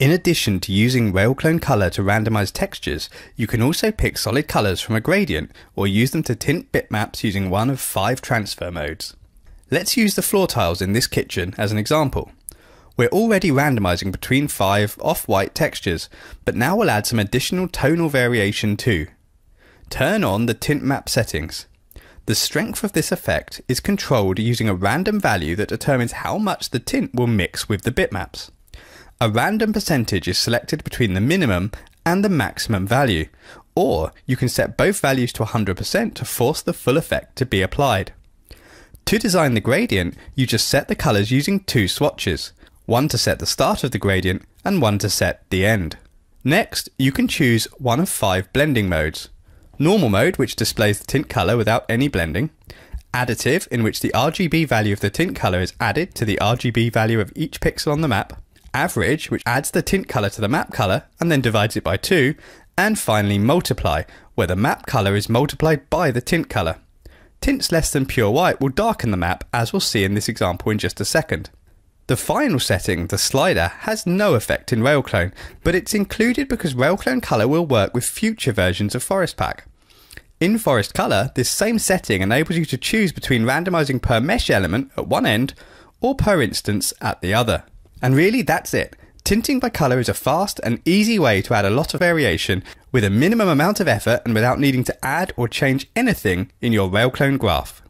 In addition to using Railclone Color to randomize textures, you can also pick solid colors from a gradient or use them to tint bitmaps using one of five transfer modes. Let's use the floor tiles in this kitchen as an example. We're already randomizing between five off-white textures, but now we'll add some additional tonal variation too. Turn on the tint map settings. The strength of this effect is controlled using a random value that determines how much the tint will mix with the bitmaps. A random percentage is selected between the minimum and the maximum value, or you can set both values to 100% to force the full effect to be applied. To design the gradient, you just set the colours using two swatches, one to set the start of the gradient and one to set the end. Next, you can choose one of five blending modes. Normal mode, which displays the tint colour without any blending. Additive, in which the RGB value of the tint colour is added to the RGB value of each pixel on the map average, which adds the tint color to the map color and then divides it by 2, and finally multiply, where the map color is multiplied by the tint color. Tints less than pure white will darken the map, as we'll see in this example in just a second. The final setting, the slider, has no effect in Railclone, but it's included because Railclone Color will work with future versions of Forest Pack. In Forest Color, this same setting enables you to choose between randomizing per mesh element at one end or per instance at the other. And really, that's it. Tinting by colour is a fast and easy way to add a lot of variation with a minimum amount of effort and without needing to add or change anything in your Railclone graph.